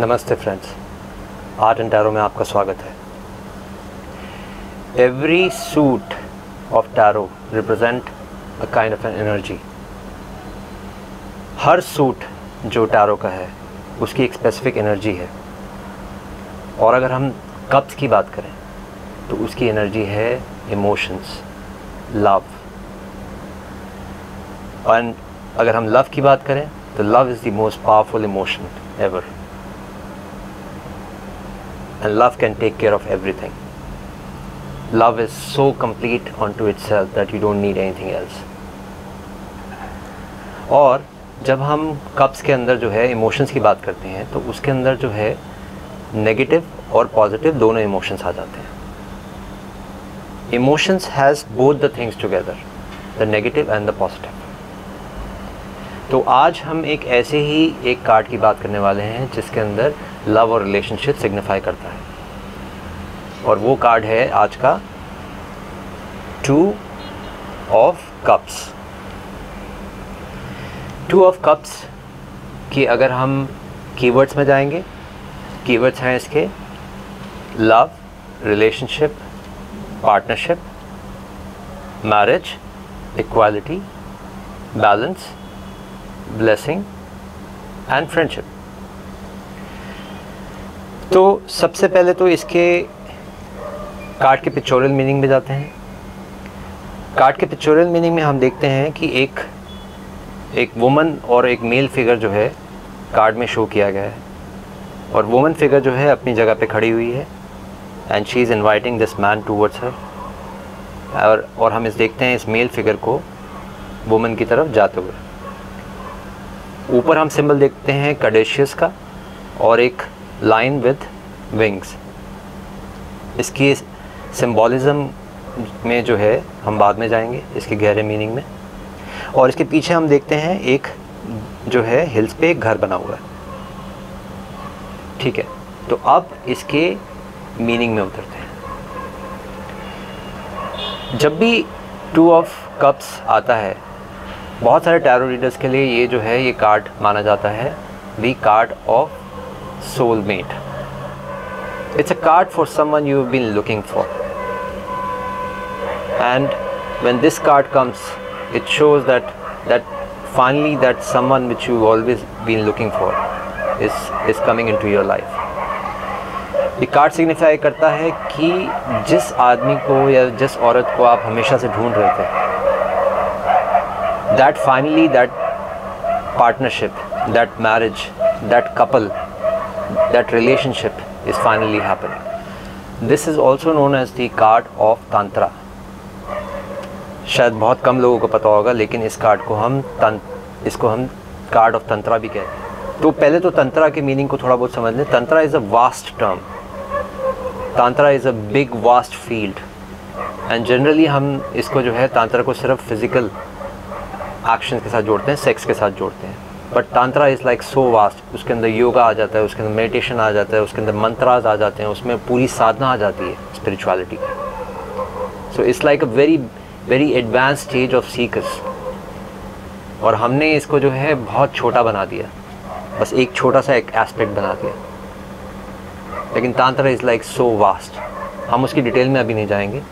नमस्ते friends. Art and tarot में आपका स्वागत है। Every suit of tarot represent a kind of an energy her suit जो टैरो का है, उसकी एक स्पेसिफिक एनर्जी है। और अगर हम कप्स की बात करें तो उसकी एनर्जी है इमोशंस लव एंड अगर हम लव की बात करें तो love is the most powerful emotion ever can take care of everything love is so complete on to itself that you don't need anything else और जब हम कप्स के अंदर जो है इमोशंस की बात करते हैं तो उसके अंदर जो है नेगेटिव और पॉजिटिव दोनों इमोशंस आ जाते हैं। Emotions has both the things together the negative and the positive तो आज हम एक ऐसे ही एक कार्ड की बात करने वाले हैं, जिसके अंदर लव और रिलेशनशिप सिग्निफाई करता है। और वो कार्ड है आज का two of cups two of cups की अगर हम कीवर्ड्स में जाएँगे कीवर्ड्स हैं इसके love relationship partnership marriage equality balance blessing and friendship तो सबसे पहले तो इसके कार्ड के पिक्चोरियल मीनिंग में जाते हैं। कार्ड के पिक्चोरियल मीनिंग में हम देखते हैं कि एक एक वुमन और एक मेल फिगर जो है कार्ड में शो किया गया है। और वुमन फिगर जो है अपनी जगह पे खड़ी हुई है and she is inviting this man towards her और और हम इस देखते हैं इस मेल फिगर को वुमन की तरफ़ जाते हुए। ऊपर हम सिंबल देखते हैं कडेशियस का और एक लाइन विद विंग्स इसकी सिम्बॉलिज़म में जो है, हम बाद में जाएँगे, इसके गहरे मीनिंग में। और इसके पीछे हम देखते हैं एक जो है हिल्स पे एक घर बना हुआ है। ठीक है तो अब इसके मीनिंग में उतरते हैं। जब भी टू ऑफ़ कप्स आता है बहुत सारे टैरो रीडर्स के लिए ये जो है, ये कार्ड माना जाता है the card of soulmate it's a card for someone you been looking for and when this card comes it shows that that finally that someone which you always been looking for is is coming into your life ये card signify करता है कि जिस आदमी को या जिस औरत को आप हमेशा से ढूंढ रहे थे that finally that partnership that marriage that couple that relationship is finally happening. This is also known as the card of Tantra. शायद बहुत कम लोगों को पता होगा, लेकिन इस कार्ड को हम तंत्र इसको हम कार्ड ऑफ़ तंत्रा भी कहते हैं तो पहले तो तंत्रा के मीनिंग को थोड़ा बहुत समझ लें tantra is a vast term tantra is a big vast field and generally हम इसको जो है तांत्रा को सिर्फ़ फ़िज़िकल एक्शन के साथ जोड़ते हैं सेक्स के साथ जोड़ते हैं। But tantra is like so vast उसके अंदर योगा आ जाता है, उसके अंदर मेडिटेशन आ जाता है, उसके अंदर मंत्राज आ जाते हैं, उसमें पूरी साधना आ जाती है स्पिरिचुअलिटी की। So it's like a very very advance stage of seekers और हमने इसको जो है बहुत छोटा बना दिया। बस एक छोटा सा एक एस्पेक्ट बना दिया। लेकिन tantra is like so vast हम उसकी डिटेल में अभी नहीं जाएँगे।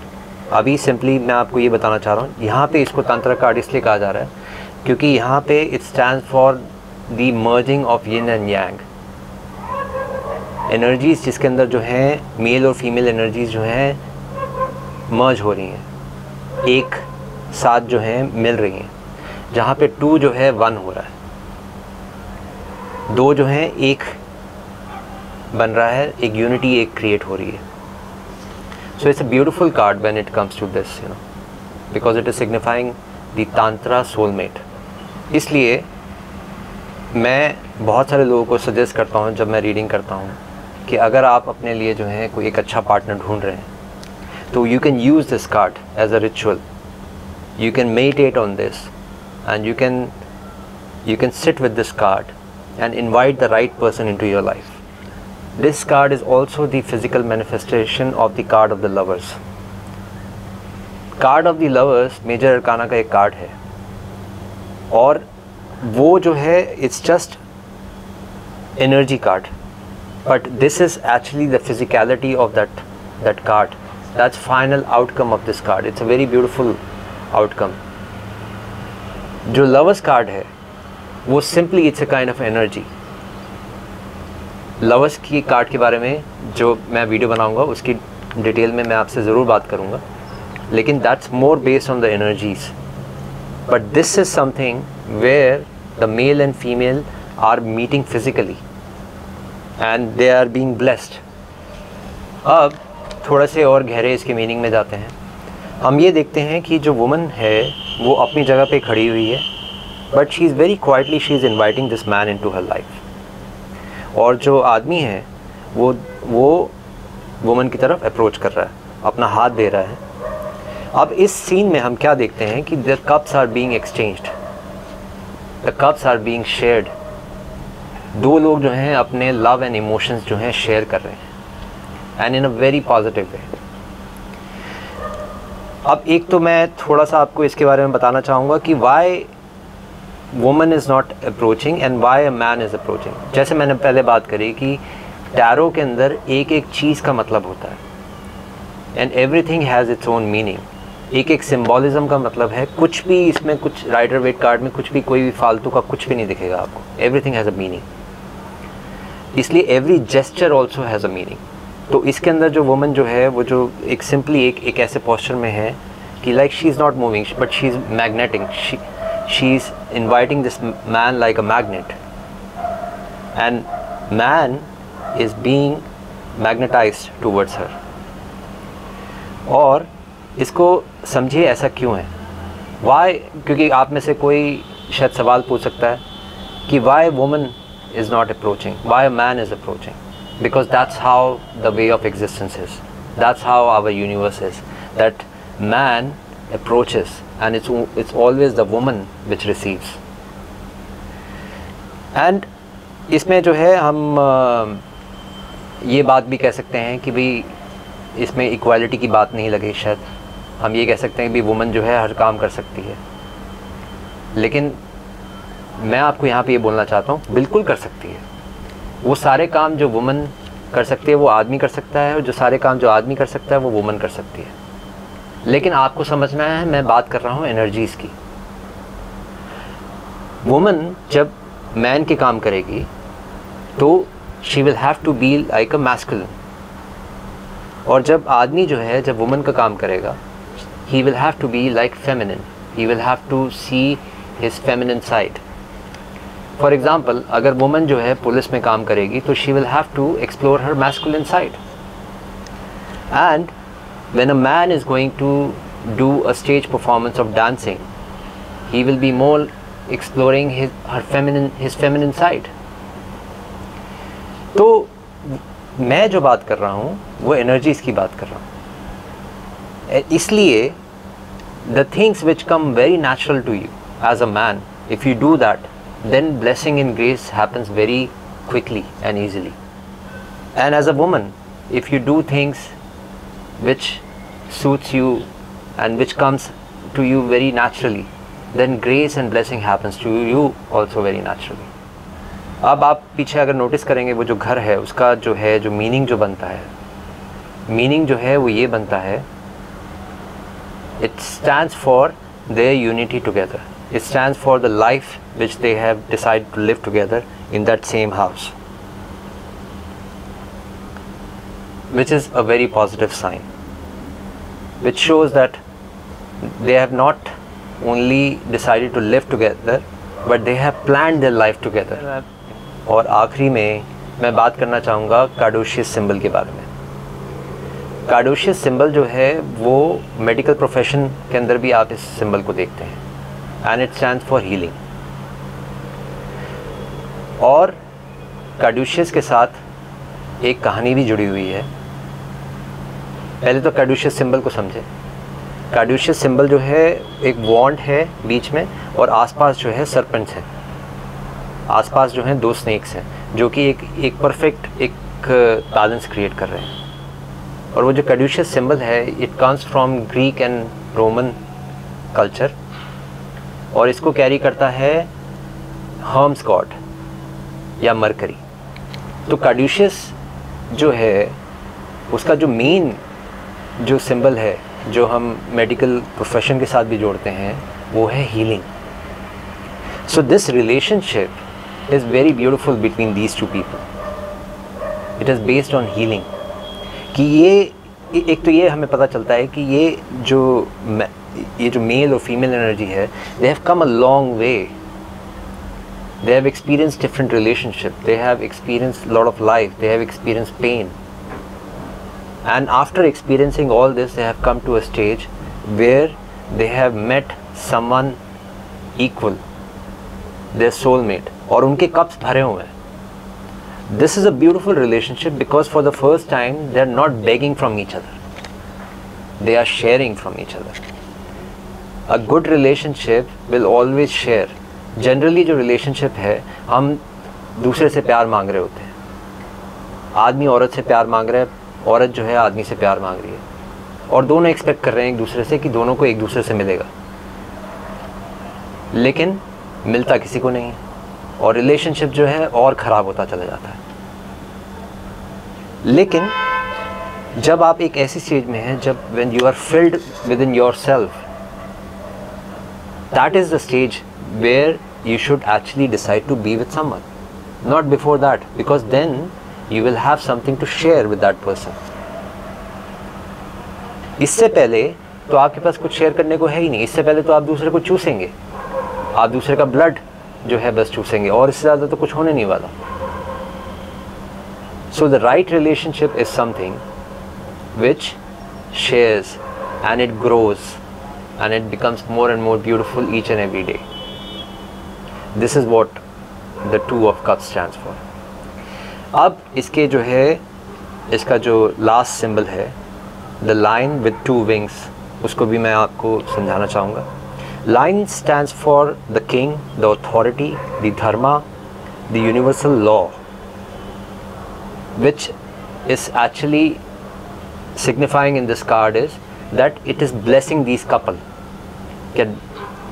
अभी सिंपली मैं आपको ये बताना चाह रहा हूँ, यहाँ पे इसको तांत्रा कार्ड इसलिए कहा जा रहा है क्योंकि यहाँ पे it stand for the merging of yin and yang energies जिसके अंदर जो है मेल और फीमेल एनर्जीज जो हैं मर्ज हो रही हैं। एक साथ जो है, मिल रही हैं। जहाँ पे टू जो है वन हो रहा है। दो जो है, एक बन रहा है, एक यूनिटी एक क्रिएट हो रही है। So it's a beautiful card when it comes to this you know because it is signifying the tantra soulmate इसलिए मैं बहुत सारे लोगों को सजेस्ट करता हूँ, जब मैं रीडिंग करता हूँ, कि अगर आप अपने लिए जो है कोई एक अच्छा पार्टनर ढूंढ रहे हैं तो you can use this card as a ritual you can meditate on this and you can you can sit with this card and invite the right person into your life this card is also the physical manifestation of the card of the lovers card of the lovers major arcana का एक card है। और वो जो है it's just energy card but this is actually the physicality of that that card that's final outcome of this card it's a very beautiful outcome जो lovers card है, वो simply it's a kind of energy lovers की card के बारे में जो मैं video बनाऊँगा, उसकी डिटेल में मैं आपसे ज़रूर बात करूँगा. लेकिन that's more based on the energies but this is something where the male and female are meeting physically and they are being blessed अब थोड़ा से और गहरे इसके मीनिंग में जाते हैं। हम ये देखते हैं कि जो वुमन है, वो अपनी जगह पे खड़ी हुई है। But she is very quietly she is inviting this man into her life और जो आदमी है, वो वो वुमन की तरफ़ अप्रोच कर रहा है। अपना हाथ दे रहा है। अब इस सीन में हम क्या देखते हैं कि the cups are being exchanged the cups are being shared दो लोग जो हैं अपने लव एंड इमोशंस जो हैं शेयर कर रहे हैं. And in a very positive way अब एक तो मैं थोड़ा सा आपको इसके बारे में बताना चाहूँगा कि why woman is not approaching and why a man is approaching जैसे मैंने पहले बात करी कि टैरो के अंदर एक एक चीज़ का मतलब होता है. And everything has its own meaning एक एक सिम्बॉलिज्म का मतलब है, कुछ भी इसमें कुछ राइडर वेट कार्ड में कुछ भी कोई भी फालतू का कुछ भी नहीं दिखेगा आपको। Every thing has a meaning इसलिए every gesture also has a meaning तो इसके अंदर जो वुमन जो है, वो जो एक सिंपली एक एक ऐसे पोस्चर में है कि like she is not moving but she is magneting she is inviting this man like a magnet and man is being magnetize towards her और इसको समझिए ऐसा क्यों है? वाई क्योंकि आप में से कोई शायद सवाल पूछ सकता है कि why women is not approaching why man is approaching because that's how the way of existence is that's how our universe is that man approach and it's it's always the woman which receives and इसमें जो है हम ये बात भी कह सकते हैं कि भाई इसमें इक्वालिटी की बात नहीं लगे शायद। हम ये कह सकते हैं कि वुमन जो है हर काम कर सकती है। लेकिन मैं आपको यहाँ पे ये बोलना चाहता हूँ, बिल्कुल कर सकती है। वो सारे काम जो वुमन कर सकती है, वो आदमी कर सकता है, और जो सारे काम जो आदमी कर सकता है, वो वुमन कर सकती है। लेकिन आपको समझना है, मैं बात कर रहा हूँ एनर्जीज़ की। वुमन जब मैन के काम करेगी तो she will have to be like a masculine और जब आदमी जो है, जब वुमन का काम करेगा he will have to be like feminine he will have to see his feminine side for example अगर वुमन जो है पुलिस में काम करेगी तो she will have to explore her masculine side and when a man is going to do a stage performance of dancing, he will be more exploring his, her feminine, his feminine side. तो मैं जो बात कर रहा हूँ, वो energies की बात कर रहा हूँ। इसलिए the things which come very natural to you as a man if you do that then blessing in grace happens very quickly and easily and as a woman if you do things which suits you and which comes to you very naturally then grace and blessing happens to you also very naturally अब आप पीछे अगर notice करेंगे, वो जो घर है, उसका जो है, जो मीनिंग जो बनता है मीनिंग जो है, वो ये बनता है It stands for their unity together It stands for the life which they have decided to live together in that same house, which is a very positive sign, which shows that they have not only decided to live together, but they have planned their life together. और आखिरी में मैं बात करना चाहूँगा कार्डोशियस symbol के बारे में कार्डोशियस सिंबल जो है, वो मेडिकल प्रोफेशन के अंदर भी आप इस सिंबल को देखते हैं। And it stand for healing और कैडुशियस के साथ एक कहानी भी जुड़ी हुई है। पहले तो कैडुशियस सिंबल को समझें। कैडुशियस सिंबल जो है, एक वॉन्ड है बीच में और आसपास जो है सरपंच है। आसपास जो है दो स्नेक्स हैं, जो कि एक एक परफेक्ट एक बैलेंस क्रिएट कर रहे हैं। और वो जो कैडुशियस सिंबल है it comes from Greek and Roman culture और इसको कैरी करता है हर्म्स गॉड या मरकरी तो कार्ड्यूशियस जो है, उसका जो मेन जो सिंबल है, जो हम मेडिकल प्रोफेशन के साथ भी जोड़ते हैं, वो है healing so this relationship is very beautiful between these two people it is based on healing कि ये एक तो ये हमें पता चलता है कि ये जो ये जो मेल और फीमेल एनर्जी है they have come a long way they have experience different relationship they have experience lord of life they have experience pain and after experiencing all this they have come to a stage where they have met someone equal soul mate और उनके cups भरे हुए हैं। This is a beautiful relationship because for the first time they are not begging from each other they are sharing from each other a good relationship will always share generally जो relationship है हम दूसरे से प्यार मांग रहे होते हैं आदमी औरत से प्यार मांग रहा है औरत जो है आदमी से प्यार मांग रही है और दोनों एक्सपेक्ट कर रहे हैं एक दूसरे से कि दोनों को एक दूसरे से मिलेगा लेकिन मिलता किसी को नहीं और रिलेशनशिप जो है और ख़राब होता चला जाता है। लेकिन जब आप एक ऐसी स्टेज में हैं, जब when you are filled within yourself that is the stage where you should actually decide to be with someone. Not before that, because then you will have something to share with that person. इससे पहले तो आपके पास कुछ share करने को है ही नहीं। इससे पहले तो आप दूसरे को चूसेंगे। आप दूसरे का ब्लड जो है बस चूसेंगे। और इससे ज़्यादा तो कुछ होने नहीं वाला। So the right relationship is something which shares and it grows and it becomes more and more beautiful each and every day this is what the two of cup stand for अब इसके जो है, इसका जो last symbol है the lion with two wings उसको भी मैं आपको समझाना चाहूँगा। Lion stand for the king the authority the dharma the universal law which is actually signifying in this card is that it is blessing this couple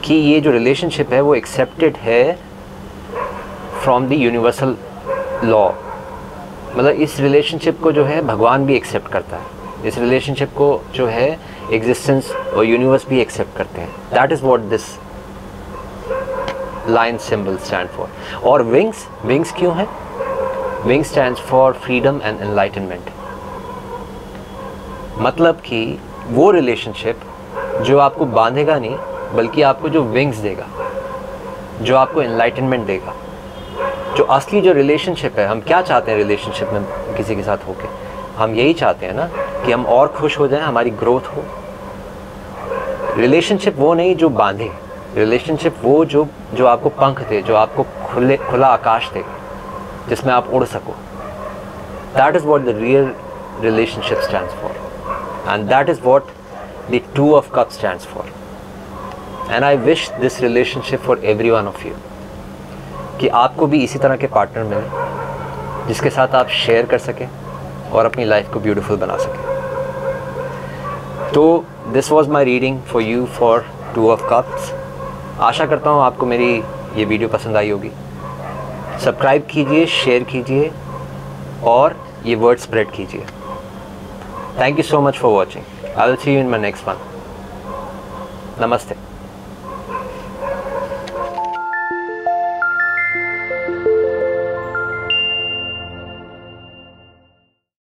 कि ये जो relationship है वो एक्सेप्टेड है फ्रॉम द यूनिवर्सल लॉ मतलब इस relationship को जो है, भगवान भी एक्सेप्ट करता है। इस रिलेशनशिप को जो है एग्जिस्टेंस और यूनिवर्स भी एक्सेप्ट करते हैं. That is what this lion symbol stand for और विंग्स विंग्स क्यों है? Wing stand for freedom and enlightenment मतलब कि वो रिलेशनशिप जो आपको बांधेगा नहीं, बल्कि आपको जो विंग्स देगा, जो आपको इनलाइटनमेंट देगा. जो असली जो रिलेशनशिप है, हम क्या चाहते हैं रिलेशनशिप में किसी के साथ होके? हम यही चाहते हैं ना कि हम और खुश हो जाएँ, हमारी ग्रोथ हो। रिलेशनशिप वो नहीं जो बांधे। रिलेशनशिप वो जो जो आपको पंख दे, जो आपको खुले, खुला आकाश दे, जिसमें आप उड़ सको। That is what the real relationship stand for and that is what the two of cup stand for and I wish this relationship for every one of you कि आपको भी इसी तरह के पार्टनर मिले, जिसके साथ आप शेयर कर सकें। और अपनी लाइफ को ब्यूटीफुल बना सकें। तो this was my reading for you for two of cups आशा करता हूँ आपको मेरी ये वीडियो पसंद आई होगी। सब्सक्राइब कीजिए शेयर कीजिए और ये वर्ड स्प्रेड कीजिए। Thank you so much for watching I will see you in my next one नमस्ते।